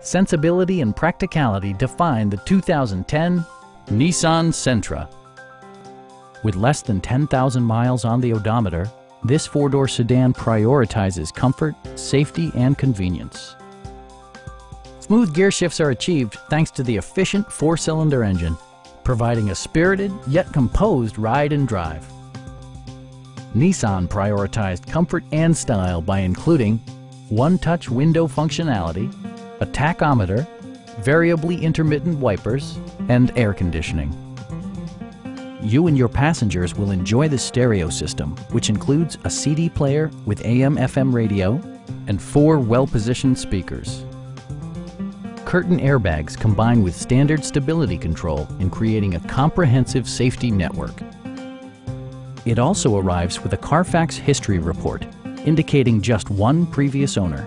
sensibility and practicality define the 2010 Nissan Sentra. With less than 10,000 miles on the odometer, this four-door sedan prioritizes comfort, safety, and convenience. Smooth gear shifts are achieved thanks to the efficient four-cylinder engine, providing a spirited yet composed ride and drive. Nissan prioritized comfort and style by including one-touch window functionality, a tachometer, variably intermittent wipers, and air conditioning. You and your passengers will enjoy the stereo system, which includes a CD player with AM-FM radio and four well-positioned speakers. Curtain airbags combine with standard stability control in creating a comprehensive safety network. It also arrives with a Carfax history report, indicating just one previous owner.